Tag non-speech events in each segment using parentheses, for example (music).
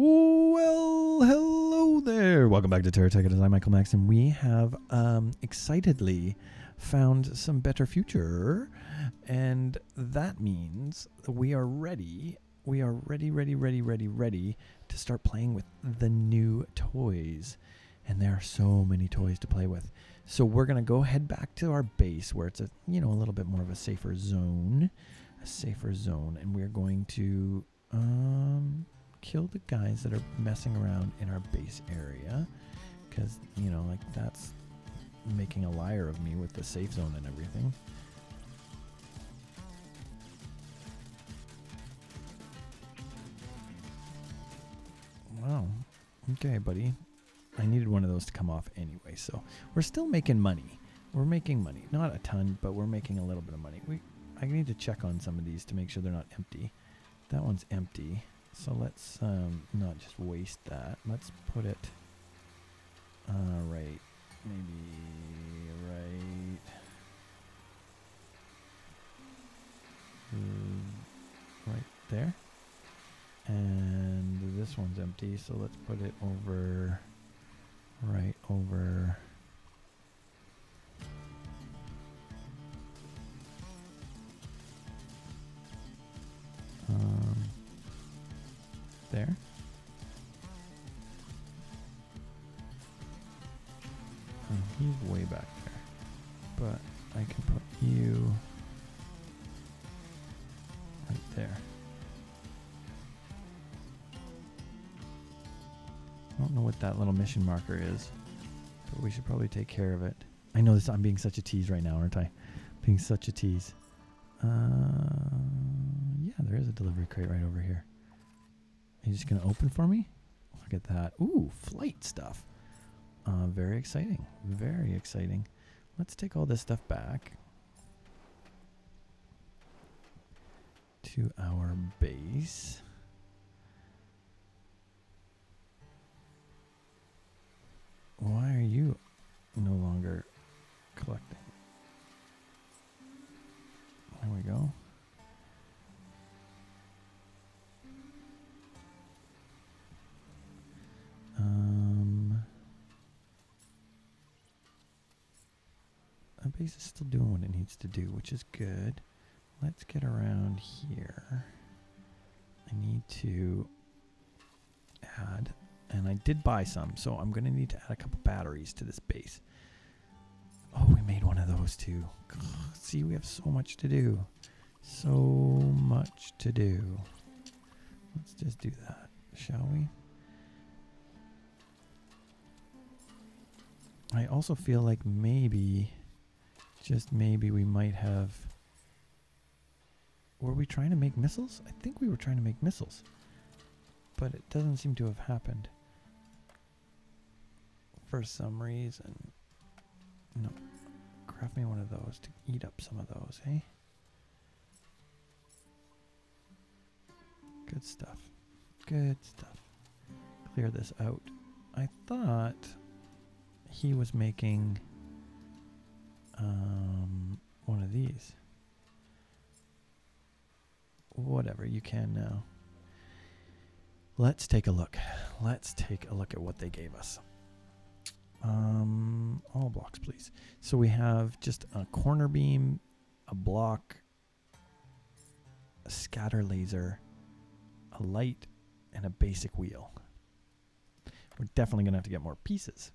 Well, hello there. Welcome back to TerraTech. It is I, Michael Max, and we have um, excitedly found some better future, and that means we are ready. We are ready, ready, ready, ready, ready to start playing with the new toys, and there are so many toys to play with. So we're gonna go head back to our base where it's a you know a little bit more of a safer zone, a safer zone, and we're going to um kill the guys that are messing around in our base area because you know like that's making a liar of me with the safe zone and everything. Wow. Okay buddy. I needed one of those to come off anyway so we're still making money. We're making money. Not a ton but we're making a little bit of money. We i need to check on some of these to make sure they're not empty. That one's empty so let's um, not just waste that. Let's put it uh, right, maybe right, right there. And this one's empty, so let's put it over, right over. Um, there. And he's way back there. But I can put you right there. I don't know what that little mission marker is, but we should probably take care of it. I know this. I'm being such a tease right now, aren't I? Being such a tease. Uh, yeah, there is a delivery crate right over here. You just going to open for me? Look at that. Ooh, flight stuff. Uh, very exciting. Very exciting. Let's take all this stuff back to our base. Why are you no longer collecting? There we go. Our is still doing what it needs to do, which is good. Let's get around here. I need to add, and I did buy some, so I'm going to need to add a couple batteries to this base. Oh, we made one of those too. see, we have so much to do. So much to do. Let's just do that, shall we? I also feel like maybe, just maybe, we might have. Were we trying to make missiles? I think we were trying to make missiles. But it doesn't seem to have happened. For some reason. No. Craft me one of those to eat up some of those, eh? Good stuff. Good stuff. Clear this out. I thought he was making um, one of these. Whatever, you can now. Let's take a look. Let's take a look at what they gave us. Um, all blocks, please. So we have just a corner beam, a block, a scatter laser, a light, and a basic wheel. We're definitely going to have to get more pieces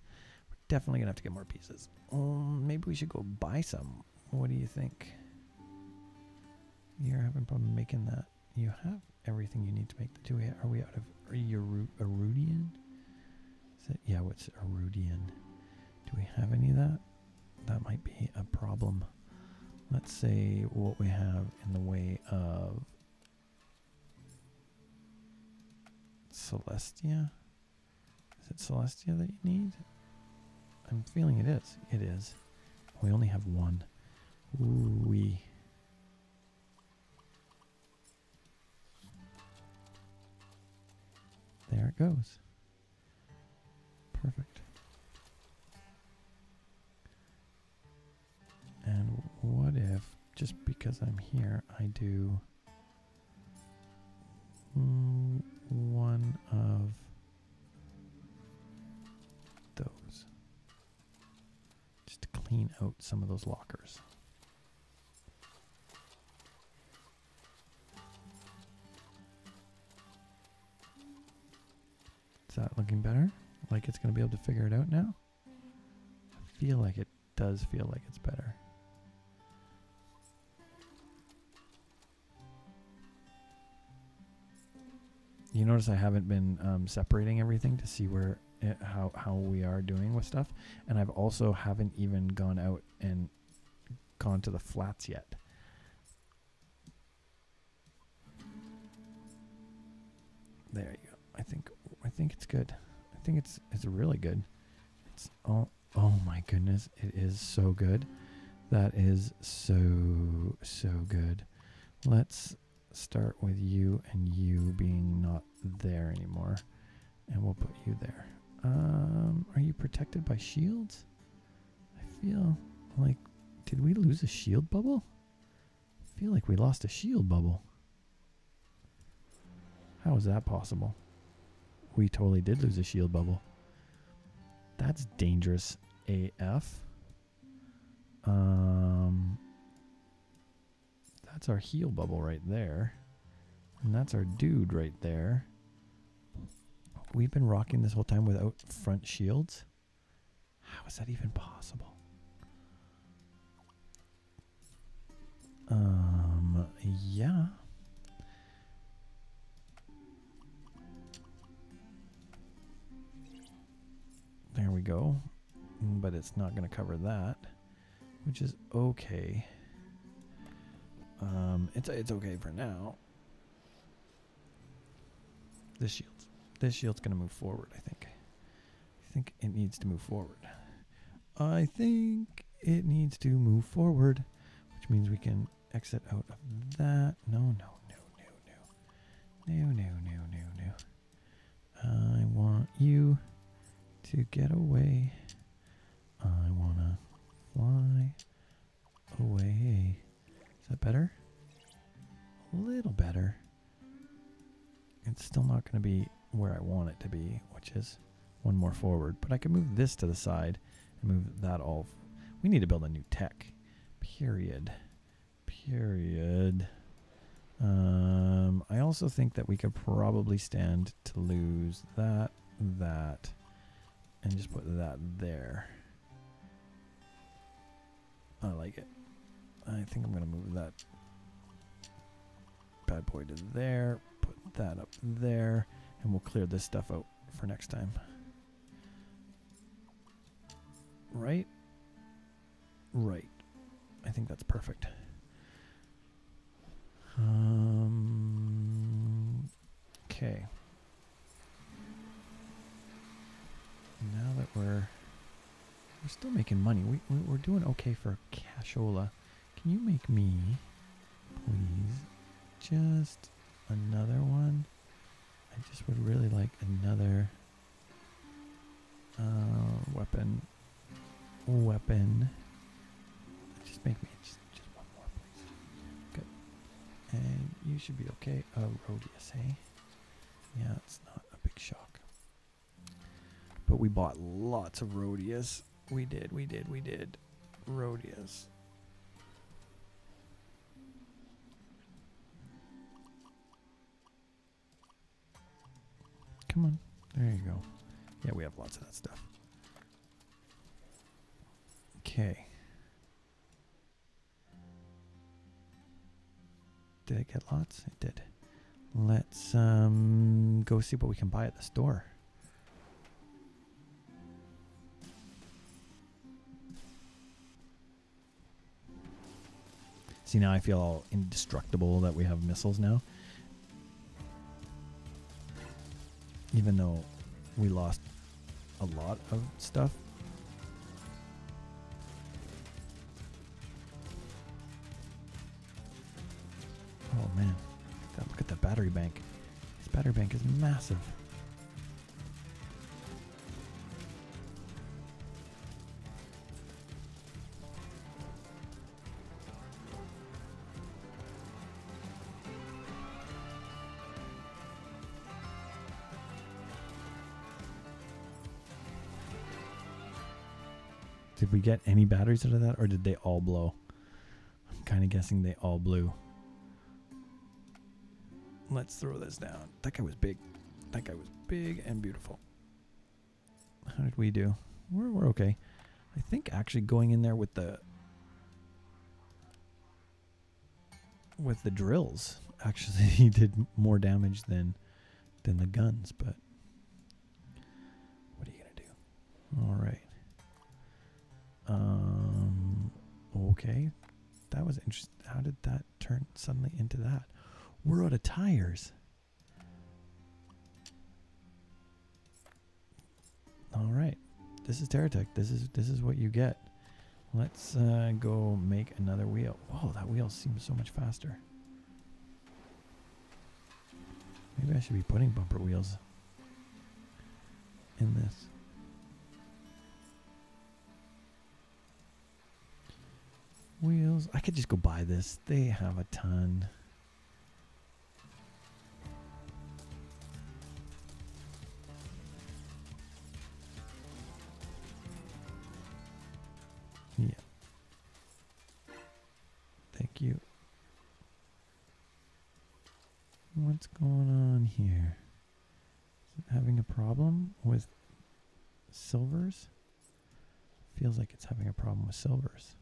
definitely gonna have to get more pieces. Um, maybe we should go buy some. What do you think? You're having a problem making that. You have everything you need to make the two. Are we out of are you Erudian? Is it, yeah, what's Erudian? Do we have any of that? That might be a problem. Let's say what we have in the way of Celestia. Is it Celestia that you need? I'm feeling it is. It is. We only have one. Ooh wee. There it goes. Perfect. And what if, just because I'm here, I do mm, one of out some of those lockers. Is that looking better? Like it's going to be able to figure it out now? I feel like it does feel like it's better. You notice I haven't been um, separating everything to see where it, how how we are doing with stuff, and I've also haven't even gone out and gone to the flats yet. There you go. I think I think it's good. I think it's it's really good. It's oh oh my goodness, it is so good. That is so so good. Let's start with you and you being not there anymore. And we'll put you there. Um, are you protected by shields? I feel like did we lose a shield bubble? I feel like we lost a shield bubble. How is that possible? We totally did lose a shield bubble. That's dangerous AF. Um, that's our heal bubble right there. And that's our dude right there. We've been rocking this whole time without front shields. How is that even possible? Um, yeah. There we go. But it's not going to cover that, which is okay. Um, it's it's okay for now. This shield's this shield's going to move forward, I think. I think it needs to move forward. I think it needs to move forward, which means we can exit out of that. No, no, no, no, no. No, no, no, no, no. I want you to get away. I want to fly away. Is that better? A little better. It's still not going to be where I want it to be, which is one more forward. But I can move this to the side and move that all. We need to build a new tech. Period. Period. Um, I also think that we could probably stand to lose that, that, and just put that there. I like it. I think I'm going to move that bad boy to there, put that up there, and we'll clear this stuff out for next time. Right? Right. I think that's perfect. Um, okay. Now that we're we're still making money, we, we we're doing okay for cashola. Can you make me, please, just another one? I just would really like another uh, weapon. Weapon. Just make me just, just one more, please. Good. And you should be okay. Uh, Rodius, hey? Yeah, it's not a big shock. But we bought lots of Rodius. We did, we did, we did. Rodius. Come on. There you go. Yeah, we have lots of that stuff. Okay. Did it get lots? It did. Let's um, go see what we can buy at the store. See, now I feel all indestructible that we have missiles now. Even though we lost a lot of stuff. Oh man, look at the battery bank. This battery bank is massive. We get any batteries out of that, or did they all blow? I'm kind of guessing they all blew. Let's throw this down. That guy was big. That guy was big and beautiful. How did we do? We're, we're okay. I think actually going in there with the with the drills actually (laughs) he did more damage than than the guns, but what are you gonna do? All right. Um. Okay. That was interesting. How did that turn suddenly into that? We're out of tires. All right. This is TerraTech. This is this is what you get. Let's uh, go make another wheel. Whoa, that wheel seems so much faster. Maybe I should be putting bumper wheels in this. Wheels. I could just go buy this. They have a ton. Yeah. Thank you. What's going on here? Is it having a problem with silvers? Feels like it's having a problem with silvers.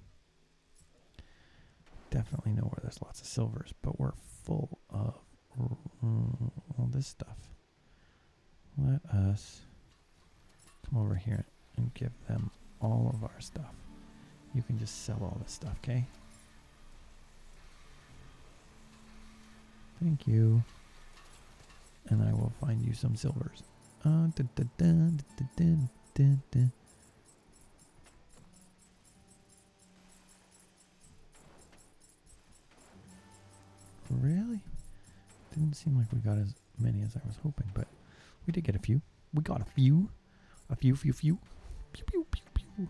Definitely know where there's lots of silvers, but we're full of mm, all this stuff. Let us come over here and give them all of our stuff. You can just sell all this stuff, okay? Thank you. And I will find you some silvers. Uh, dun, dun, dun, Didn't seem like we got as many as I was hoping, but we did get a few. We got a few. A few, few, few. Pew, pew, pew, pew.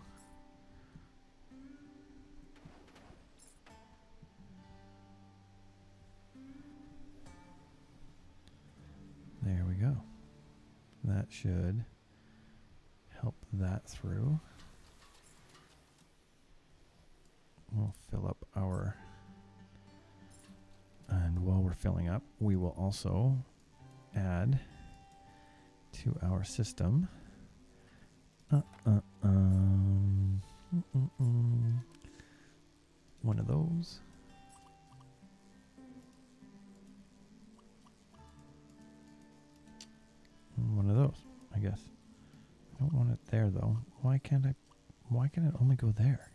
There we go. That should help that through. We'll fill up our. While we're filling up, we will also add to our system. Uh, uh, um. One of those. One of those, I guess. I don't want it there though. Why can't I? Why can it only go there?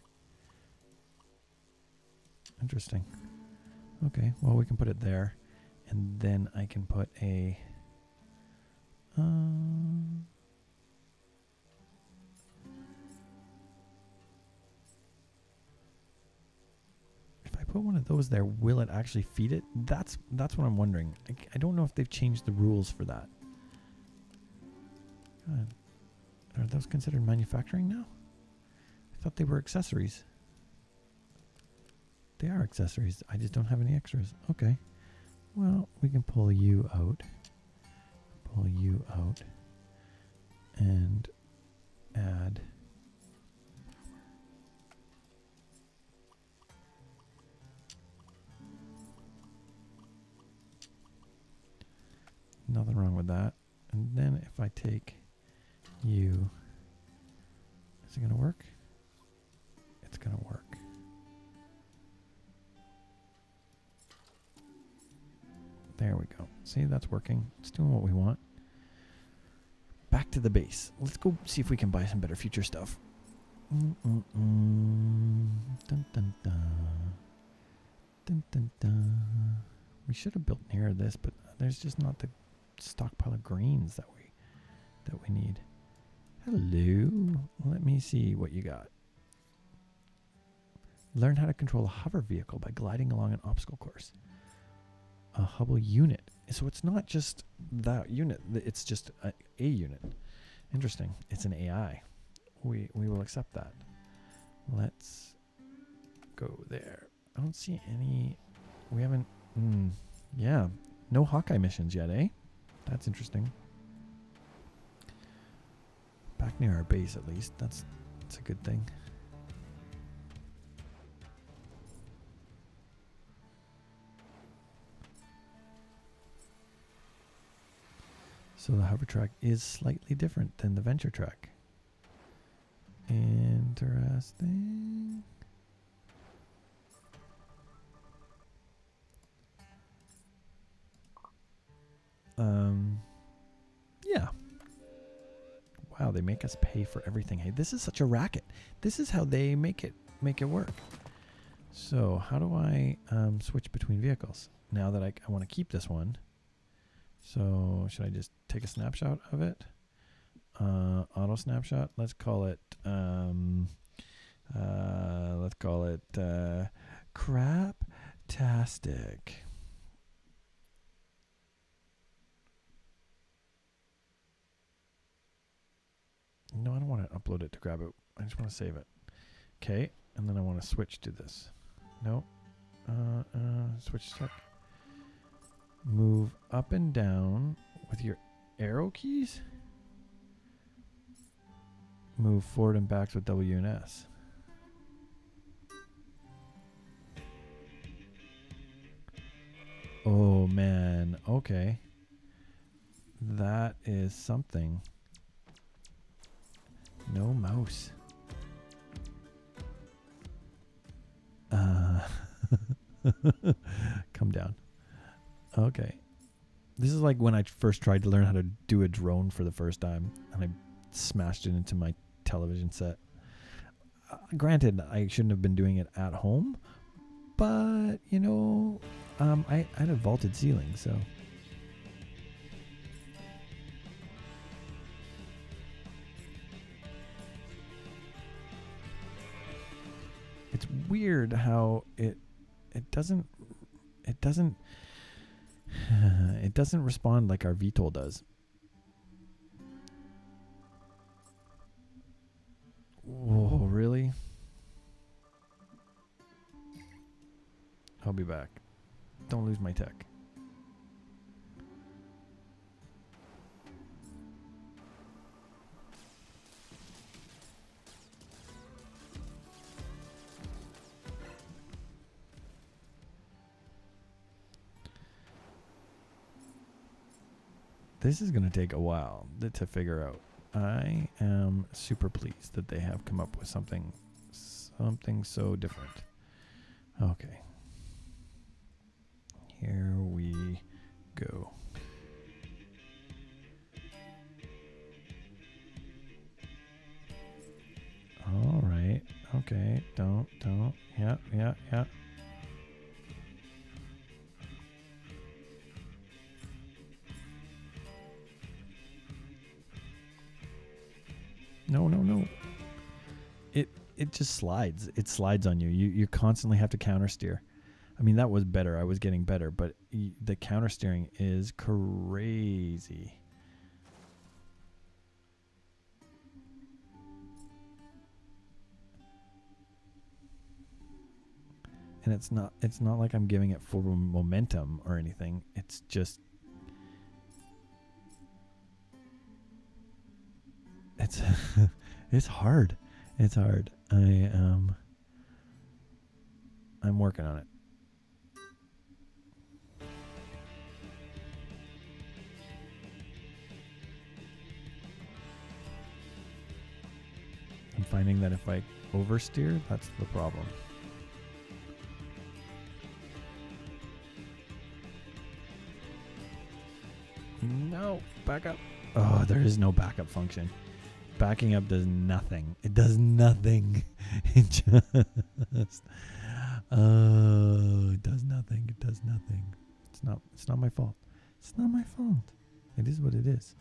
Interesting. Okay, well we can put it there, and then I can put a. Um, if I put one of those there, will it actually feed it? That's that's what I'm wondering. I, I don't know if they've changed the rules for that. God. Are those considered manufacturing now? I thought they were accessories. They are accessories. I just don't have any extras. Okay. Well, we can pull you out. Pull you out. And add. Nothing wrong with that. And then if I take you. Is it going to work? It's going to There we go. See, that's working. It's doing what we want. Back to the base. Let's go see if we can buy some better future stuff. Dun, dun, dun. Dun, dun, dun. We should have built near this, but there's just not the stockpile of greens that we that we need. Hello. Let me see what you got. Learn how to control a hover vehicle by gliding along an obstacle course. A Hubble unit. So it's not just that unit, it's just a, a unit. Interesting. It's an AI. We, we will accept that. Let's go there. I don't see any. We haven't. Mm, yeah. No Hawkeye missions yet, eh? That's interesting. Back near our base, at least. That's that's a good thing. So the hover track is slightly different than the venture track. Interesting. Um, yeah. Wow, they make us pay for everything. Hey, this is such a racket. This is how they make it make it work. So how do I um, switch between vehicles now that I, I want to keep this one? So should I just take a snapshot of it? Uh, auto snapshot. Let's call it. Um, uh, let's call it uh, craptastic. No, I don't want to upload it to grab it. I just want to save it. Okay, and then I want to switch to this. No. Uh, uh, switch check. Move up and down with your arrow keys. Move forward and backs with W and S. Oh man, okay. That is something. No mouse. Uh, (laughs) come down. Okay. This is like when I first tried to learn how to do a drone for the first time, and I smashed it into my television set. Uh, granted, I shouldn't have been doing it at home, but you know, um, I, I had a vaulted ceiling, so it's weird how it it doesn't it doesn't (laughs) it doesn't respond like our VTOL does. Whoa, really? I'll be back. Don't lose my tech. This is going to take a while to figure out. I am super pleased that they have come up with something something so different. Okay. Here we go. All right. Okay. Don't, don't. Yeah, yeah, yeah. No, no, no. It it just slides. It slides on you. You you constantly have to counter steer. I mean, that was better. I was getting better, but the counter steering is crazy. And it's not it's not like I'm giving it full momentum or anything. It's just it's (laughs) it's hard. It's hard. I um I'm working on it. I'm finding that if I oversteer, that's the problem. No, back up. Oh, there is no backup function. Backing up does nothing. It does nothing. (laughs) It just Oh, it does nothing. It does nothing. It's not it's not my fault. It's not my fault. It is what it is.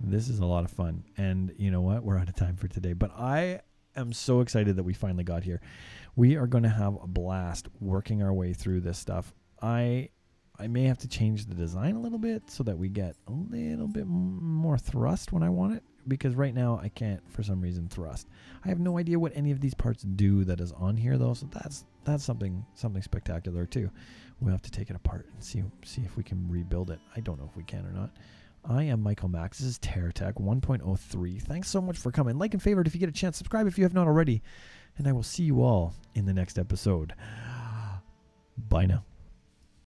This is a lot of fun. And you know what? We're out of time for today. But I am so excited that we finally got here. We are going to have a blast working our way through this stuff. I I may have to change the design a little bit so that we get a little bit more thrust when I want it because right now I can't for some reason thrust. I have no idea what any of these parts do that is on here though, so that's that's something something spectacular too. We'll have to take it apart and see see if we can rebuild it. I don't know if we can or not. I am Michael Max. This is TerraTech 1.03. Thanks so much for coming. Like and favorite if you get a chance. Subscribe if you have not already. And I will see you all in the next episode. Bye now.